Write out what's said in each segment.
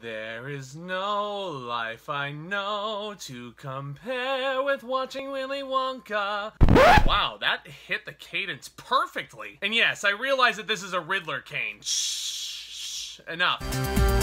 There is no life I know to compare with watching Willy Wonka. Wow, that hit the cadence perfectly. And yes, I realize that this is a Riddler cane. Shh, enough.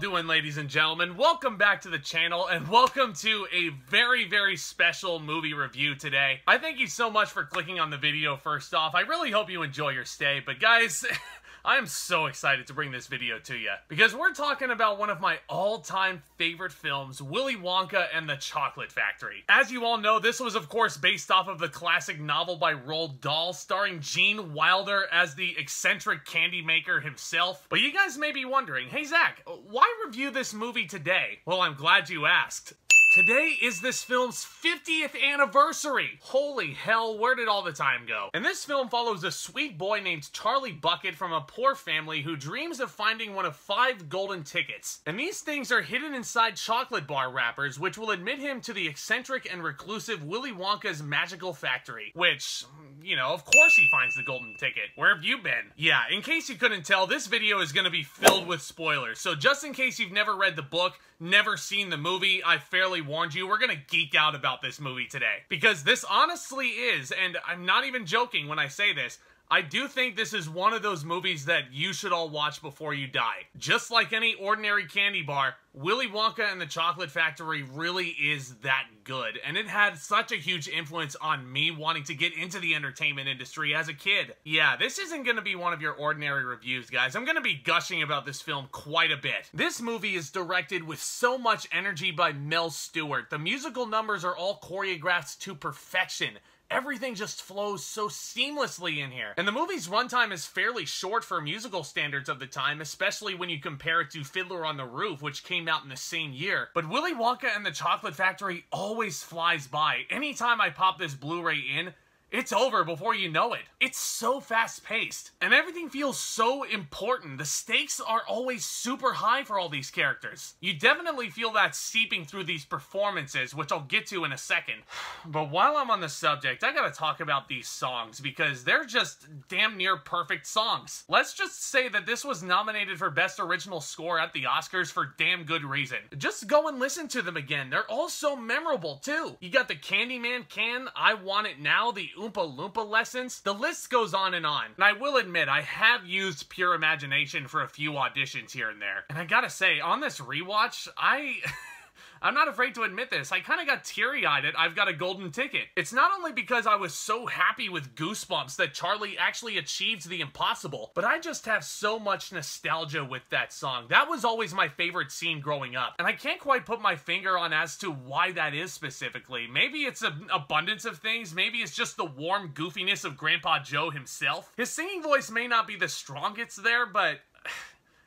Doing, ladies and gentlemen? Welcome back to the channel, and welcome to a very, very special movie review today. I thank you so much for clicking on the video first off. I really hope you enjoy your stay, but guys... I am so excited to bring this video to you because we're talking about one of my all-time favorite films, Willy Wonka and the Chocolate Factory. As you all know, this was of course based off of the classic novel by Roald Dahl starring Gene Wilder as the eccentric candy maker himself. But you guys may be wondering, hey Zack, why review this movie today? Well, I'm glad you asked. Today is this film's 50th anniversary! Holy hell, where did all the time go? And this film follows a sweet boy named Charlie Bucket from a poor family who dreams of finding one of five golden tickets. And these things are hidden inside chocolate bar wrappers, which will admit him to the eccentric and reclusive Willy Wonka's magical factory. Which, you know, of course he finds the golden ticket. Where have you been? Yeah, in case you couldn't tell, this video is gonna be filled with spoilers. So just in case you've never read the book, never seen the movie, I fairly warned you, we're gonna geek out about this movie today. Because this honestly is, and I'm not even joking when I say this, I do think this is one of those movies that you should all watch before you die. Just like any ordinary candy bar, Willy Wonka and the Chocolate Factory really is that good, and it had such a huge influence on me wanting to get into the entertainment industry as a kid. Yeah, this isn't gonna be one of your ordinary reviews, guys. I'm gonna be gushing about this film quite a bit. This movie is directed with so much energy by Mel Stuart. The musical numbers are all choreographed to perfection. Everything just flows so seamlessly in here. And the movie's runtime is fairly short for musical standards of the time, especially when you compare it to Fiddler on the Roof, which came out in the same year. But Willy Wonka and the Chocolate Factory always flies by. Anytime I pop this Blu-ray in, it's over before you know it. It's so fast paced, and everything feels so important. The stakes are always super high for all these characters. You definitely feel that seeping through these performances, which I'll get to in a second. But while I'm on the subject, I gotta talk about these songs because they're just damn near perfect songs. Let's just say that this was nominated for Best Original Score at the Oscars for damn good reason. Just go and listen to them again. They're all so memorable too. You got the Candyman can, I Want It Now, the Oompa Loompa lessons. The list goes on and on. And I will admit, I have used pure imagination for a few auditions here and there. And I gotta say, on this rewatch, I... I'm not afraid to admit this. I kind of got teary-eyed at I've Got a Golden Ticket. It's not only because I was so happy with Goosebumps that Charlie actually achieved the impossible, but I just have so much nostalgia with that song. That was always my favorite scene growing up, and I can't quite put my finger on as to why that is specifically. Maybe it's an abundance of things, maybe it's just the warm goofiness of Grandpa Joe himself. His singing voice may not be the strongest there, but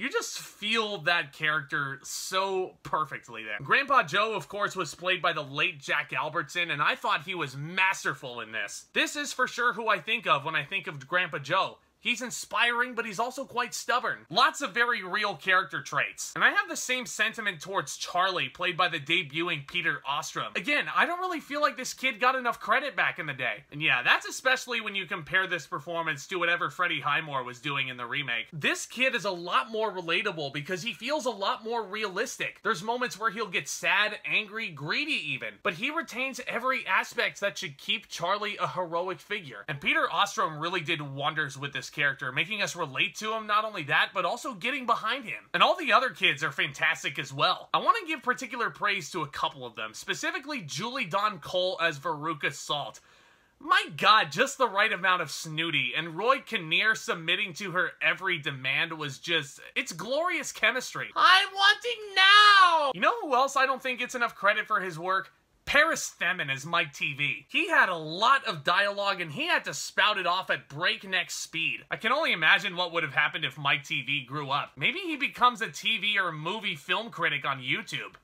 you just feel that character so perfectly there. Grandpa Joe, of course, was played by the late Jack Albertson, and I thought he was masterful in this. This is for sure who I think of when I think of Grandpa Joe. He's inspiring, but he's also quite stubborn. Lots of very real character traits. And I have the same sentiment towards Charlie, played by the debuting Peter Ostrum. Again, I don't really feel like this kid got enough credit back in the day. And yeah, that's especially when you compare this performance to whatever Freddie Highmore was doing in the remake. This kid is a lot more relatable because he feels a lot more realistic. There's moments where he'll get sad, angry, greedy even, but he retains every aspect that should keep Charlie a heroic figure. And Peter Ostrum really did wonders with this character, making us relate to him, not only that, but also getting behind him. And all the other kids are fantastic as well. I want to give particular praise to a couple of them, specifically Julie Dawn Cole as Veruca Salt. My god, just the right amount of snooty, and Roy Kinnear submitting to her every demand was just, it's glorious chemistry. I'm wanting now! You know who else I don't think gets enough credit for his work? Paris Themmen as Mike TV. He had a lot of dialogue and he had to spout it off at breakneck speed. I can only imagine what would have happened if Mike TV grew up. Maybe he becomes a TV or movie film critic on YouTube.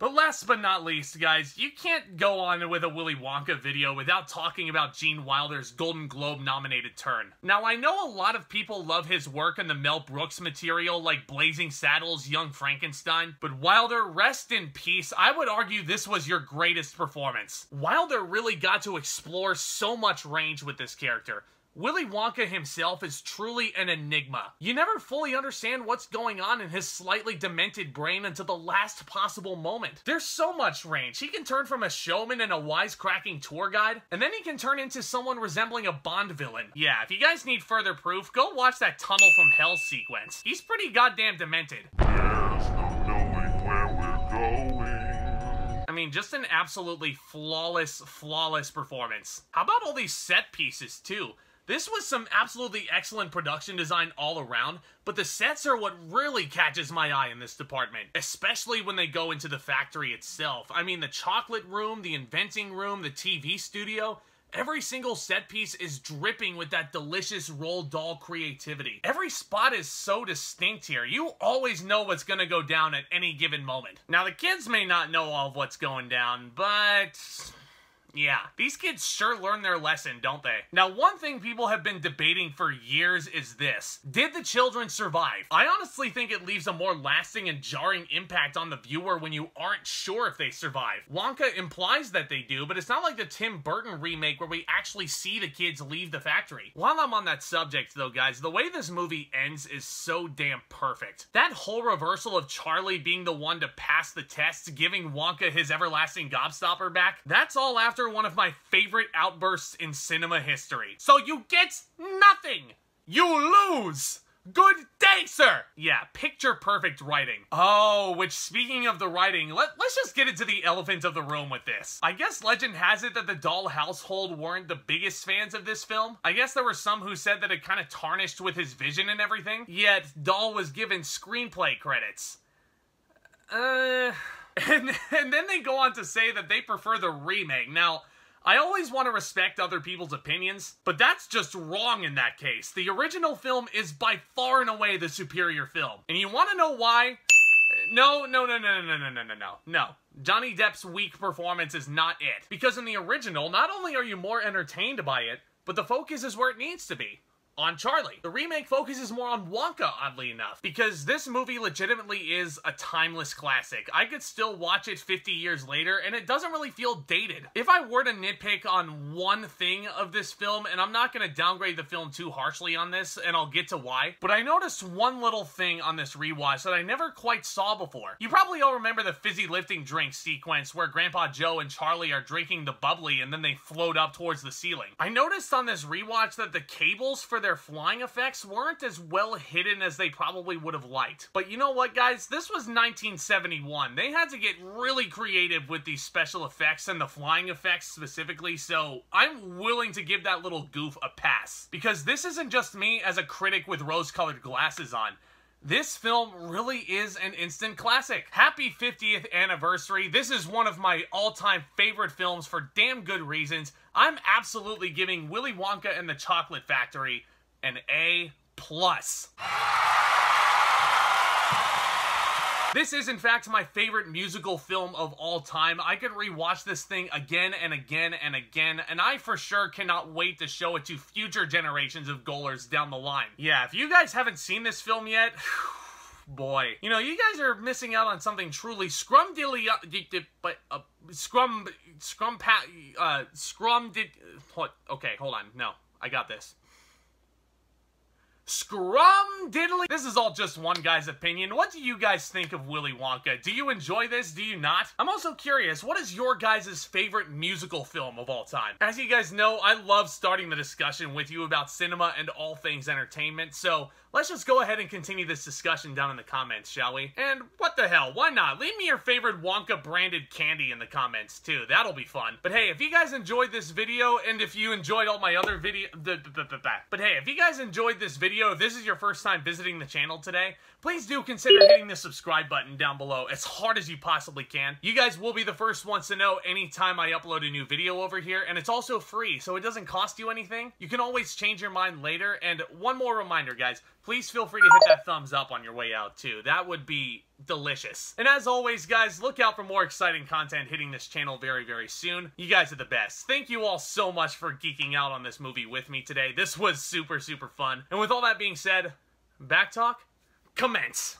But last but not least, guys, you can't go on with a Willy Wonka video without talking about Gene Wilder's Golden Globe nominated turn. Now, I know a lot of people love his work in the Mel Brooks material like Blazing Saddles, Young Frankenstein, but Wilder, rest in peace, I would argue this was your greatest performance. Wilder really got to explore so much range with this character. Willy Wonka himself is truly an enigma. You never fully understand what's going on in his slightly demented brain until the last possible moment. There's so much range. He can turn from a showman and a wisecracking tour guide, and then he can turn into someone resembling a Bond villain. Yeah, if you guys need further proof, go watch that Tunnel from Hell sequence. He's pretty goddamn demented. There's no knowing where we're going. I mean, just an absolutely flawless, flawless performance. How about all these set pieces, too? This was some absolutely excellent production design all around, but the sets are what really catches my eye in this department, especially when they go into the factory itself. I mean, the chocolate room, the inventing room, the TV studio, Every single set piece is dripping with that delicious Roald Dahl creativity. Every spot is so distinct here. You always know what's gonna go down at any given moment. Now, the kids may not know all of what's going down, but yeah, these kids sure learn their lesson, don't they? Now, one thing people have been debating for years is this. Did the children survive? I honestly think it leaves a more lasting and jarring impact on the viewer when you aren't sure if they survive. Wonka implies that they do, but it's not like the Tim Burton remake where we actually see the kids leave the factory. While I'm on that subject, though, guys, the way this movie ends is so damn perfect. That whole reversal of Charlie being the one to pass the test, giving Wonka his everlasting gobstopper back, that's all after one of my favorite outbursts in cinema history. So you get nothing! You lose! Good day, sir! Yeah, picture perfect writing. Oh, which speaking of the writing, let, let's just get into the elephant of the room with this. I guess legend has it that the Dahl household weren't the biggest fans of this film. I guess there were some who said that it kind of tarnished with his vision and everything. Yet, Dahl was given screenplay credits. Uh... And, and then they go on to say that they prefer the remake. Now, I always want to respect other people's opinions, but that's just wrong in that case. The original film is by far and away the superior film. And you want to know why? No, no, no, no, no, no, no, no, no, no. Johnny Depp's weak performance is not it. Because in the original, not only are you more entertained by it, but the focus is where it needs to be on Charlie. The remake focuses more on Wonka, oddly enough, because this movie legitimately is a timeless classic. I could still watch it 50 years later, and it doesn't really feel dated. If I were to nitpick on one thing of this film, and I'm not to downgrade the film too harshly on this, and I'll get to why, but I noticed one little thing on this rewatch that I never quite saw before. You probably all remember the fizzy lifting drink sequence where Grandpa Joe and Charlie are drinking the bubbly and then they float up towards the ceiling. I noticed on this rewatch that the cables for their their flying effects weren't as well hidden as they probably would have liked. But you know what, guys? This was 1971. They had to get really creative with these special effects and the flying effects specifically, so I'm willing to give that little goof a pass. Because this isn't just me as a critic with rose-colored glasses on. This film really is an instant classic. Happy 50th anniversary. This is one of my all-time favorite films for damn good reasons. I'm absolutely giving Willy Wonka and the Chocolate Factory an A plus. This is, in fact, my favorite musical film of all time. I could rewatch this thing again and again and again, and I for sure cannot wait to show it to future generations of Gollers down the line. Yeah, if you guys haven't seen this film yet, boy. You know, you guys are missing out on something truly scrum dilly but uh, scrum scrum pat uh scrum did what okay, hold on. No. I got this. Scrum diddly. This is all just one guy's opinion. What do you guys think of Willy Wonka? Do you enjoy this? Do you not? I'm also curious, what is your guys' favorite musical film of all time? As you guys know, I love starting the discussion with you about cinema and all things entertainment, so let's just go ahead and continue this discussion down in the comments, shall we? And what the hell, why not? Leave me your favorite Wonka branded candy in the comments too. That'll be fun. But hey, if you guys enjoyed this video, and if you enjoyed all my other video, but hey, if you guys enjoyed this video, if this is your first time visiting the channel today, please do consider hitting the subscribe button down below as hard as you possibly can. You guys will be the first ones to know anytime I upload a new video over here, and it's also free, so it doesn't cost you anything. You can always change your mind later, and one more reminder, guys, please feel free to hit that thumbs up on your way out too. That would be delicious. And as always, guys, look out for more exciting content hitting this channel very, very soon. You guys are the best. Thank you all so much for geeking out on this movie with me today. This was super, super fun. And with all that being said, back talk, commence.